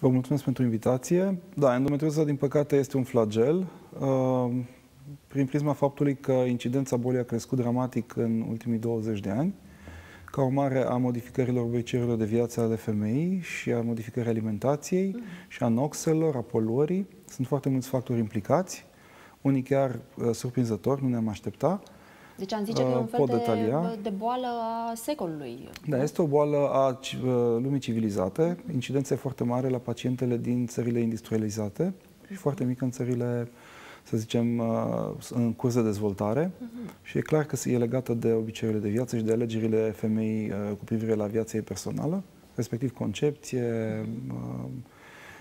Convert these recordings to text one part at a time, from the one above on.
Vă mulțumesc pentru invitație. Da, endometrioza, din păcate, este un flagel. Uh, prin prisma faptului că incidența bolii a crescut dramatic în ultimii 20 de ani, ca urmare a modificărilor obiceiurilor de viață ale femeii și a modificării alimentației mm. și a noxelor, a poluării. Sunt foarte mulți factori implicați, unii chiar uh, surprinzători, nu ne-am aștepta. Deci am zice că e un fel de, de boală a secolului. Da, este o boală a lumii civilizate. Incidența e foarte mare la pacientele din țările industrializate și foarte mică în țările, să zicem, în curs de dezvoltare. Uh-huh. Și e clar că e legată de obiceiurile de viață și de alegerile femeii cu privire la viața ei personală, respectiv concepție, uh-huh.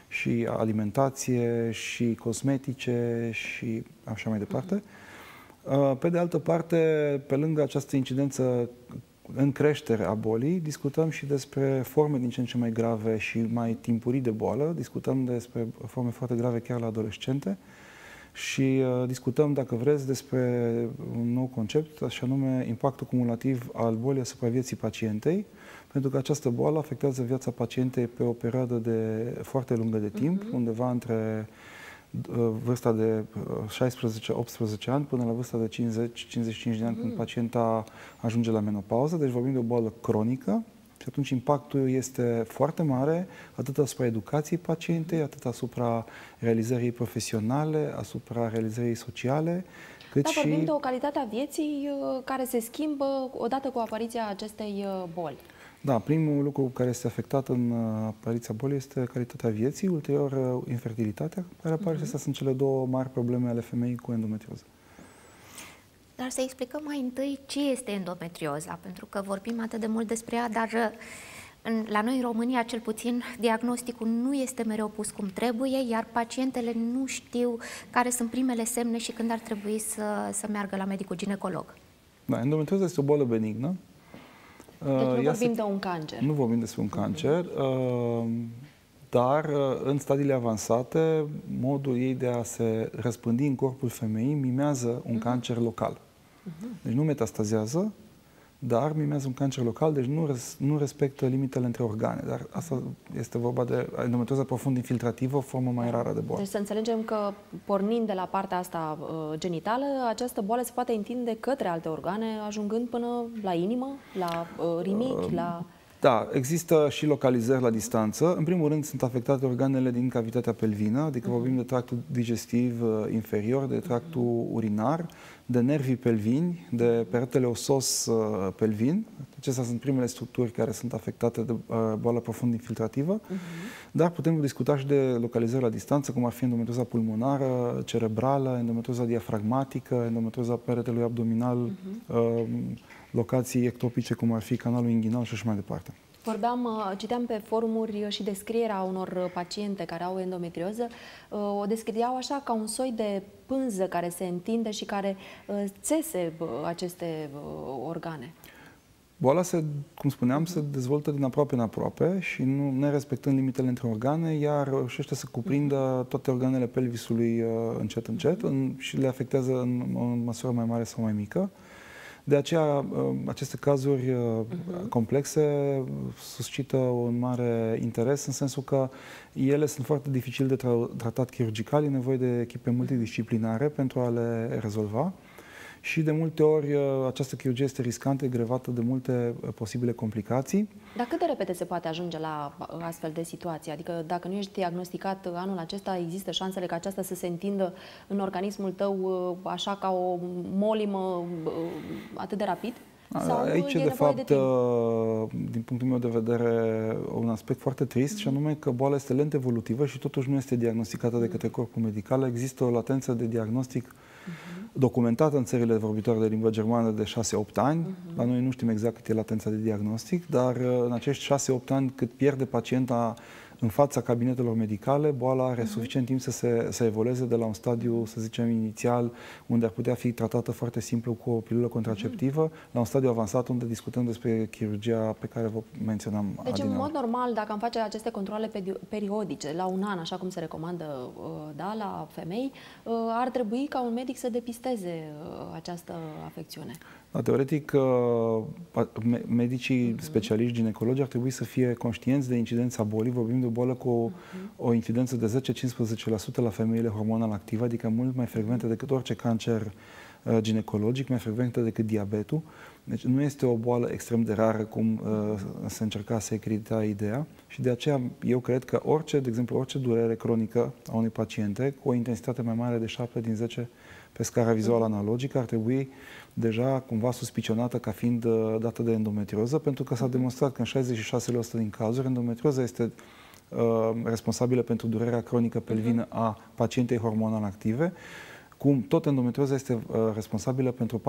și alimentație, și cosmetice și așa mai departe. Uh-huh. Uh, pe de altă parte, pe lângă această incidență în creștere a bolii, discutăm și despre forme din ce în ce mai grave și mai timpurii de boală. Discutăm despre forme foarte grave chiar la adolescente și uh, discutăm, dacă vreți, despre un nou concept, așa nume impactul cumulativ al bolii asupra vieții pacientei, pentru că această boală afectează viața pacientei pe o perioadă de foarte lungă de timp, uh-huh. undeva între Uh, vârsta de 16-18 uh, ani până la vârsta de 50-55 de ani mm. când pacienta ajunge la menopauză. Deci vorbim de o boală cronică și atunci impactul este foarte mare atât asupra educației pacientei, atât asupra realizării profesionale, asupra realizării sociale, cât da, și... vorbim de o calitate a vieții uh, care se schimbă odată cu apariția acestei boli. Da, primul lucru care este afectat în uh, apariția bolii este calitatea vieții, ulterior uh, infertilitatea, care apare uh-huh. și astea sunt cele două mari probleme ale femeii cu endometrioză. Dar să explicăm mai întâi ce este endometrioza, pentru că vorbim atât de mult despre ea, dar uh, în, la noi în România, cel puțin, diagnosticul nu este mereu pus cum trebuie, iar pacientele nu știu care sunt primele semne și când ar trebui să, să meargă la medicul ginecolog. Da, endometrioza este o boală benignă, deci nu uh, vorbim de un cancer. Nu vorbim despre un cancer, uh, dar uh, în stadiile avansate, modul ei de a se răspândi în corpul femeii mimează un uh-huh. cancer local. Uh-huh. Deci nu metastazează, dar mimează un cancer local, deci nu, res, nu respectă limitele între organe. Dar asta este vorba de endometrioză profund infiltrativă, o formă mai rară de boală. Deci să înțelegem că, pornind de la partea asta uh, genitală, această boală se poate întinde către alte organe, ajungând până la inimă, la uh, rinichi, uh, la... Da, există și localizări la distanță. În primul rând sunt afectate organele din cavitatea pelvină, adică uh-huh. vorbim de tractul digestiv uh, inferior, de tractul uh-huh. urinar, de nervii pelvini, de peretele osos uh, pelvin. Acestea sunt primele structuri care sunt afectate de uh, boală profund infiltrativă, uh-huh. dar putem discuta și de localizări la distanță, cum ar fi endometrioza pulmonară, cerebrală, endometrioza diafragmatică, endometrioza peretelui abdominal, uh-huh. Locații ectopice, cum ar fi canalul inghinal și așa mai departe. Vorbeam, uh, citeam pe forumuri și descrierea unor paciente care au endometrioză. Uh, o descriau așa ca un soi de pânză care se întinde și care uh, țese aceste organe. Boala, se, cum spuneam, se dezvoltă din aproape în aproape și nu ne respectând limitele între organe, iar reușește să cuprindă toate organele pelvisului încet, încet în, și le afectează în, în măsură mai mare sau mai mică. De aceea, uh, aceste cazuri uh-huh. complexe suscită un mare interes, în sensul că ele sunt foarte dificil de tra- tratat chirurgical, e nevoie de echipe multidisciplinare pentru a le rezolva și de multe ori uh, această chirurgie este riscantă, grevată de multe uh, posibile complicații. Dar cât de repede se poate ajunge la uh, astfel de situații? Adică dacă nu ești diagnosticat anul acesta, există șansele ca aceasta să se întindă în organismul tău așa ca o molimă atât de rapid? Sau Aici, de fapt, de din punctul meu de vedere, un aspect foarte trist, mm-hmm. și anume că boala este lent evolutivă și totuși nu este diagnosticată de către corpul medical. Există o latență de diagnostic mm-hmm documentată în țările vorbitoare de limbă germană de 6-8 ani. Uh-huh. La noi nu știm exact cât e latența de diagnostic, dar uh, în acești 6-8 ani cât pierde pacienta în fața cabinetelor medicale, boala are uh-huh. suficient timp să, se, să evolueze de la un stadiu, să zicem, inițial, unde ar putea fi tratată foarte simplu cu o pilulă contraceptivă, uh-huh. la un stadiu avansat unde discutăm despre chirurgia pe care vă menționam Deci, adineau. în mod normal, dacă am face aceste controle periodice, la un an, așa cum se recomandă uh, da, la femei, uh, ar trebui ca un medic să depisteze uh, această afecțiune. Da, teoretic, uh, medicii uh-huh. specialiști ginecologi ar trebui să fie conștienți de incidența bolii. Vorbim de o boală cu o, uh-huh. o incidență de 10-15% la femeile hormonal active, adică mult mai frecventă decât orice cancer uh, ginecologic, mai frecventă decât diabetul. Deci nu este o boală extrem de rară cum uh, se încerca să acredita ideea și de aceea eu cred că orice, de exemplu, orice durere cronică a unui paciente cu o intensitate mai mare de 7 din 10 pe scara vizuală analogică ar trebui deja cumva suspicionată ca fiind uh, dată de endometrioză, pentru că s-a demonstrat că în 66% din cazuri endometrioza este uh, responsabilă pentru durerea cronică pelvină a pacientei hormonal active, cum tot endometrioza este uh, responsabilă pentru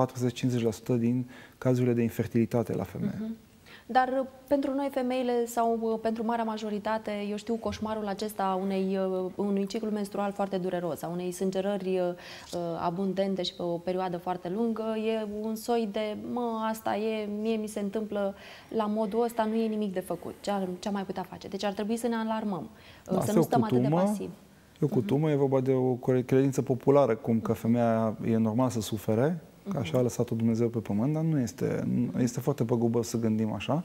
40-50% din cazurile de infertilitate la femeie. Uh-huh. Dar uh, pentru noi femeile sau uh, pentru marea majoritate, eu știu coșmarul acesta unei, uh, unui ciclu menstrual foarte dureros, a unei sângerări abundente și pe o perioadă foarte lungă, e un soi de, mă, asta e, mie mi se întâmplă la modul ăsta, nu e nimic de făcut. Ce, ar, ce am mai putea face? Deci ar trebui să ne alarmăm, da, să nu stăm atât de pasiv. E o cutumă, uh-huh. e vorba de o credință populară, cum că femeia e normal să sufere, că așa a lăsat-o Dumnezeu pe pământ, dar nu este, este foarte păgubos să gândim așa.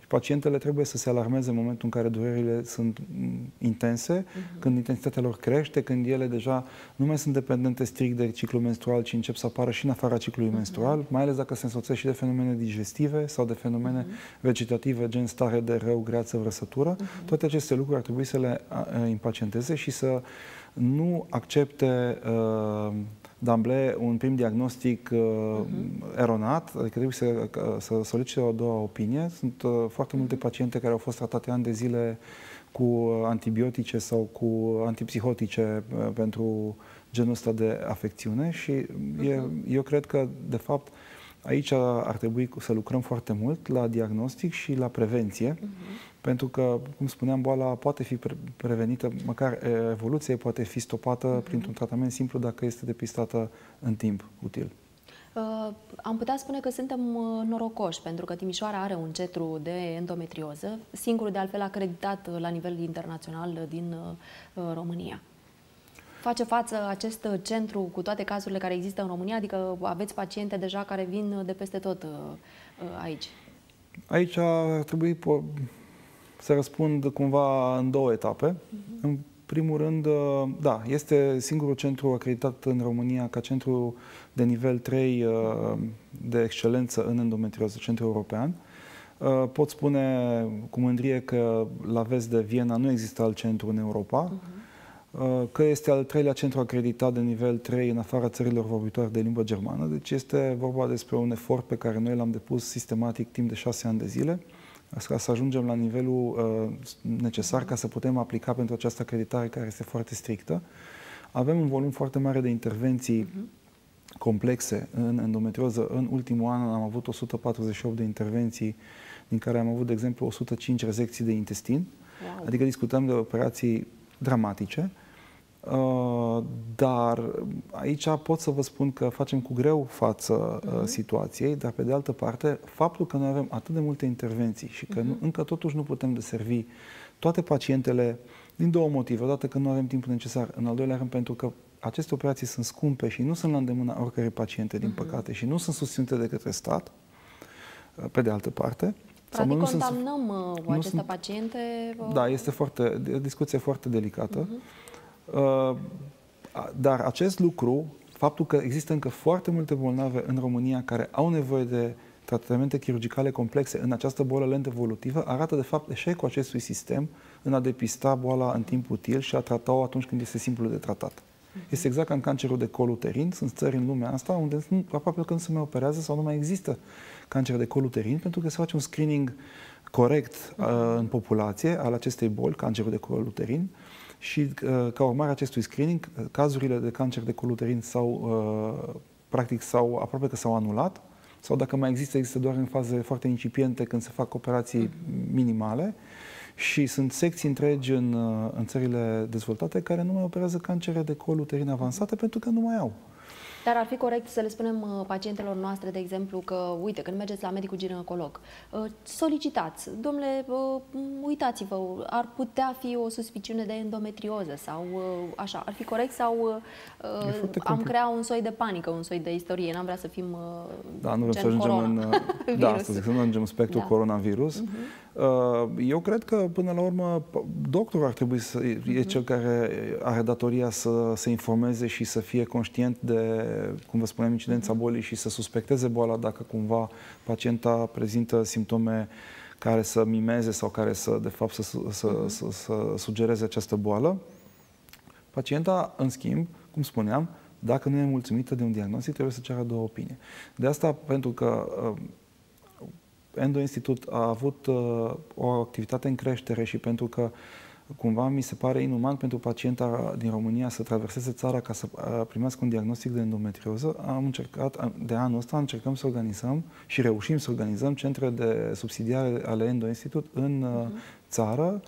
Și pacientele trebuie să se alarmeze în momentul în care durerile sunt intense, uh-huh. când intensitatea lor crește, când ele deja nu mai sunt dependente strict de ciclul menstrual, ci încep să apară și în afara ciclului uh-huh. menstrual, mai ales dacă se însoțesc și de fenomene digestive sau de fenomene uh-huh. vegetative, gen stare de rău, greață, vrăsătură. Uh-huh. Toate aceste lucruri ar trebui să le impacienteze și să nu accepte uh, d'amble un prim diagnostic uh, uh-huh. eronat, adică trebuie să, să solicite o doua opinie. Sunt uh, foarte multe mhm. paciente care au fost tratate ani de zile cu antibiotice sau cu antipsihotice uh, pentru genul ăsta de afecțiune și uh-huh. e, mhm. eu cred că, de fapt, aici ar trebui să lucrăm foarte mult la diagnostic și la prevenție. Uh-huh pentru că, cum spuneam, boala poate fi pre- prevenită, măcar evoluția poate fi stopată mm-hmm. printr-un tratament simplu dacă este depistată în timp util. Uh, am putea spune că suntem uh, norocoși, pentru că Timișoara are un centru de endometrioză, singurul de altfel acreditat uh, la nivel internațional uh, din uh, România. Face față acest centru cu toate cazurile care există în România, adică aveți paciente deja care vin de peste tot uh, aici? Aici ar trebui să răspund cumva în două etape. Uh-huh. În primul rând, uh, da, este singurul centru acreditat în România ca centru de nivel 3 uh, de excelență în endometrioză, centru european. Uh, pot spune cu mândrie că la vest de Viena nu există alt centru în Europa, uh-huh. că este al treilea centru acreditat de nivel 3 în afara țărilor vorbitoare de limbă germană. Deci este vorba despre un efort pe care noi l-am depus sistematic timp de șase ani de zile ca să ajungem la nivelul uh, necesar ca să putem aplica pentru această acreditare care este foarte strictă. Avem un volum foarte mare de intervenții uh-huh. complexe în endometrioză. În ultimul an am avut 148 de intervenții, din care am avut, de exemplu, 105 rezecții de intestin. Wow. Adică discutăm de operații dramatice. Uh, dar aici pot să vă spun că facem cu greu față uh-huh. situației, dar pe de altă parte, faptul că noi avem atât de multe intervenții și că uh-huh. nu, încă totuși nu putem deservi toate pacientele din două motive. Odată că nu avem timpul necesar, în al doilea rând pentru că aceste operații sunt scumpe și nu sunt la îndemâna oricărei paciente, din uh-huh. păcate, și nu sunt susținute de către stat, uh, pe de altă parte. Practic nu condamnăm sunt, aceste sunt, paciente? Da, este foarte, o discuție foarte delicată. Uh-huh. Uh, dar acest lucru, faptul că există încă foarte multe bolnave în România care au nevoie de tratamente chirurgicale complexe în această boală lent evolutivă, arată de fapt eșecul acestui sistem în a depista boala în timp util și a trata-o atunci când este simplu de tratat. Este exact ca în cancerul de col uterin. Sunt țări în lumea asta unde nu, aproape că nu se mai operează sau nu mai există cancer de col uterin pentru că se face un screening corect uh, în populație al acestei boli, cancerul de col uterin, și uh, ca urmare a acestui screening, uh, cazurile de cancer de col uterin s-au, uh, practic, s-au, aproape că s-au anulat, sau dacă mai există, există doar în faze foarte incipiente când se fac operații minimale și sunt secții întregi în, în țările dezvoltate care nu mai operează cancere de col uterin avansate pentru că nu mai au. Dar ar fi corect să le spunem uh, pacientelor noastre, de exemplu, că, uite, când mergeți la medicul ginecolog, uh, solicitați, domnule, uh, uitați-vă, ar putea fi o suspiciune de endometrioză sau așa, ar fi corect sau am crea un soi de panică, un soi de istorie, n-am vrea să fim Da, nu vrem să ajungem corona. în, da, să zic, să nu ajungem în spectrul da. coronavirus. Uh-huh. Uh, eu cred că, până la urmă, doctorul ar trebui să e uh-huh. cel care are datoria să se informeze și să fie conștient de, cum vă spuneam, incidența uh-huh. bolii și să suspecteze boala dacă cumva pacienta prezintă simptome care să mimeze sau care să, de fapt, să, să, uh-huh. să, să sugereze această boală. Pacienta, în schimb, cum spuneam, dacă nu e mulțumită de un diagnostic, trebuie să ceară două opinie. De asta, pentru că uh, Endo Institut a avut uh, o activitate în creștere și pentru că cumva mi se pare inuman pentru pacienta din România să traverseze țara ca să uh, primească un diagnostic de endometrioză, am încercat, de anul ăsta încercăm să organizăm și reușim să organizăm centre de subsidiare ale Endo Institut în uh-huh. țară,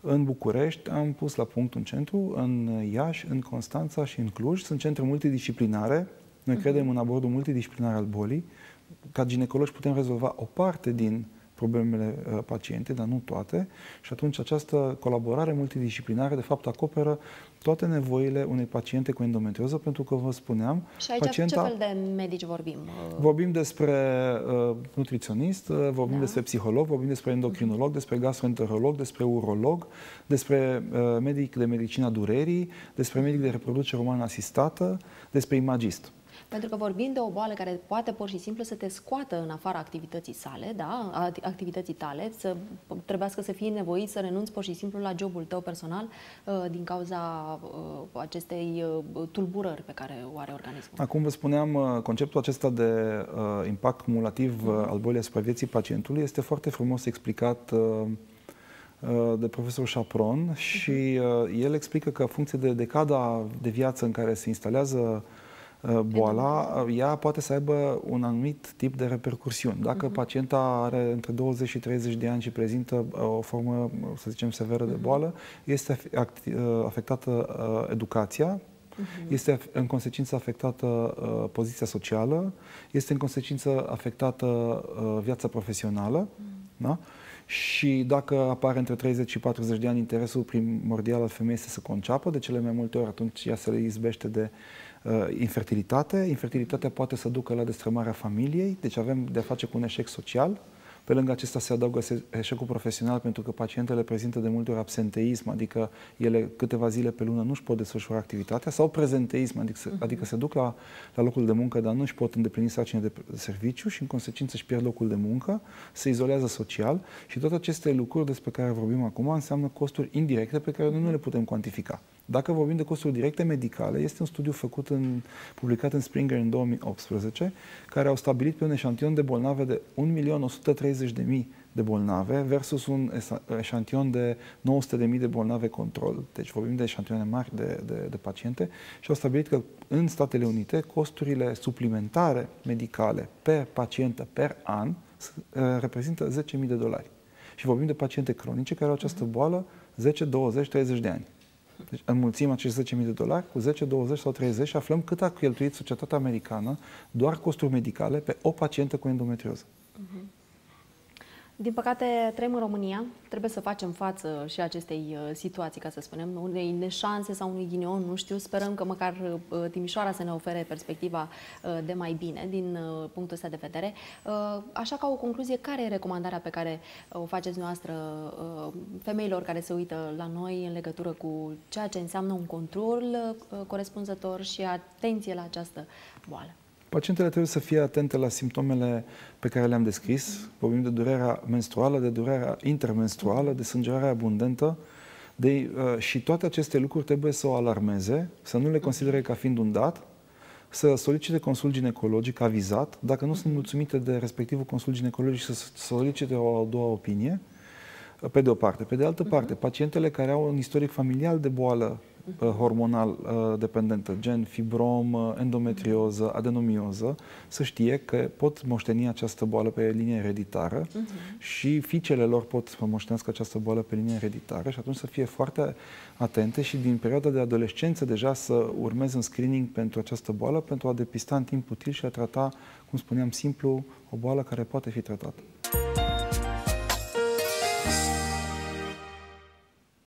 în București am pus la punct un centru, în Iași, în Constanța și în Cluj. Sunt centre multidisciplinare. Noi uh-huh. credem în abordul multidisciplinar al bolii ca ginecologi putem rezolva o parte din problemele uh, paciente, dar nu toate. Și atunci această colaborare multidisciplinară, de fapt, acoperă toate nevoile unei paciente cu endometrioză, pentru că vă spuneam... Și aici pacienta, ce fel de medici vorbim? Uh, vorbim despre uh, nutriționist, uh, vorbim da. despre psiholog, vorbim despre endocrinolog, despre gastroenterolog, despre urolog, despre uh, medic de medicina durerii, despre medic de reproducere umană asistată, despre imagist. Pentru că vorbim de o boală care poate pur și simplu să te scoată în afara activității sale, da? activității tale, să trebuiască să fii nevoit să renunți pur și simplu la jobul tău personal uh, din cauza uh, acestei uh, tulburări pe care o are organismul. Acum vă spuneam, conceptul acesta de impact cumulativ mm-hmm. al bolii asupra vieții pacientului este foarte frumos explicat de profesor Chapron și uh, el explică că funcție de decada de viață în care se instalează Uh, boala, uh, ea poate să aibă un anumit tip de repercursiuni. Dacă uh-huh. pacienta are între 20 și 30 de ani și prezintă uh, o formă, să zicem, severă uh-huh. de mhm. boală, este afectată educația, uh-huh. este în consecință afectată uh, poziția socială, este în consecință afectată uh, viața profesională, uh-huh. da? Și dacă apare între 30 și 40 de ani, interesul primordial al femeii este să conceapă, de cele mai multe ori atunci ea se le izbește de Uh, infertilitate. Infertilitatea poate să ducă la destrămarea familiei, deci avem de a face cu un eșec social. Pe lângă acesta se adaugă eșecul profesional pentru că pacientele prezintă de multe ori absenteism, adică ele câteva zile pe lună nu își pot desfășura activitatea, sau prezenteism, adică se, adică se duc la, la locul de muncă, dar nu își pot îndeplini sarcine de serviciu și în consecință își pierd locul de muncă, se izolează social și toate aceste lucruri despre care vorbim acum înseamnă costuri indirecte pe care noi nu le putem cuantifica. Dacă vorbim de costuri directe medicale, este un studiu făcut în, publicat în Springer în 2018, care au stabilit pe un eșantion de bolnave de 1.130.000 de bolnave versus un eșantion de 900.000 de bolnave control. Deci vorbim de eșantioane mari de, de, de paciente și au stabilit că în Statele Unite costurile suplimentare medicale per pacientă per an uh, reprezintă 10.000 de dolari. Și vorbim de paciente cronice care au această boală 10, 20, 30 de ani. Deci înmulțim acești 10.000 de dolari cu 10, 20 sau 30 și aflăm cât a cheltuit societatea americană doar costuri medicale pe o pacientă cu endometrioză. Uh-huh. Din păcate, trăim în România, trebuie să facem față și acestei uh, situații, ca să spunem, unei neșanse sau unui ghinion, nu știu, sperăm că măcar uh, Timișoara să ne ofere perspectiva uh, de mai bine din punctul ăsta de vedere. Așa ca o concluzie, care e recomandarea pe care o faceți noastră femeilor care se uită la noi în legătură cu ceea ce înseamnă un control corespunzător și atenție la această boală? Pacientele trebuie să fie atente la simptomele pe care le-am descris. Vorbim de durerea menstruală, de durerea intermenstruală, de sângerare abundentă. De, uh, și toate aceste lucruri trebuie să o alarmeze, să nu le considere ca fiind un dat, să solicite consult ginecologic avizat, dacă nu sunt mulțumite de respectivul consult ginecologic, să solicite o a doua opinie, pe de o parte. Pe de altă parte, pacientele care au un istoric familial de boală uh, hormonal uh, dependentă, gen fibrom, uh, endometrioză, adenomioză, să știe că pot moșteni această boală pe linie ereditară uh-huh. și fiicele lor pot să moștenească această boală pe linie ereditară și atunci să fie foarte atente și din perioada de adolescență deja să urmeze un screening pentru această boală pentru a depista în timp util și a trata, cum spuneam, simplu, o boală care poate fi tratată.